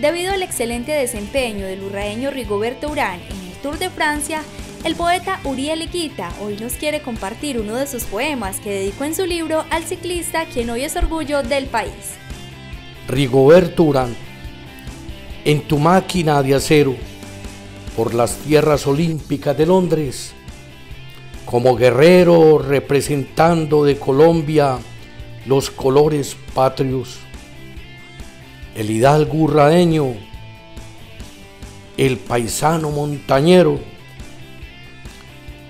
Debido al excelente desempeño del urraeño Rigoberto Urán en el Tour de Francia, el poeta Uriel Iquita hoy nos quiere compartir uno de sus poemas que dedicó en su libro al ciclista quien hoy es orgullo del país. Rigoberto Urán, en tu máquina de acero, por las tierras olímpicas de Londres, como guerrero representando de Colombia los colores patrios, el hidalgo urraeño, el paisano montañero,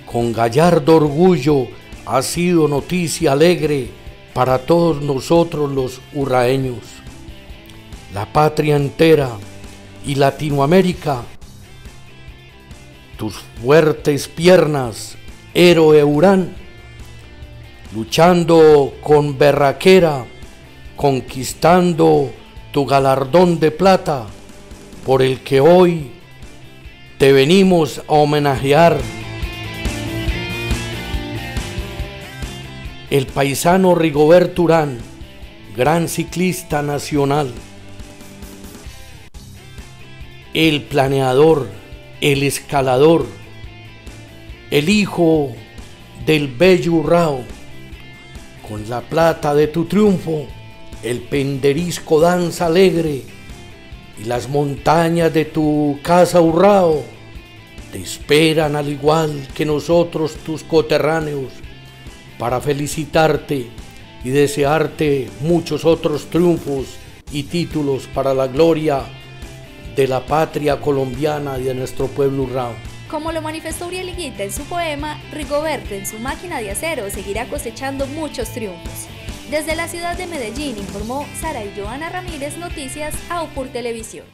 con gallardo orgullo ha sido noticia alegre para todos nosotros los urraeños. La patria entera y Latinoamérica, tus fuertes piernas, héroe Urán, luchando con berraquera, conquistando tu galardón de plata, por el que hoy te venimos a homenajear. El paisano Rigoberto Urán, gran ciclista nacional, el planeador, el escalador, el hijo del bello Urrao, con la plata de tu triunfo, el penderisco danza alegre y las montañas de tu casa Urrao te esperan al igual que nosotros tus coterráneos para felicitarte y desearte muchos otros triunfos y títulos para la gloria de la patria colombiana y de nuestro pueblo Urrao. Como lo manifestó Uriel Higuita en su poema, Rigoberto en su máquina de acero seguirá cosechando muchos triunfos. Desde la ciudad de Medellín informó Sara y Joana Ramírez Noticias a UPUR Televisión.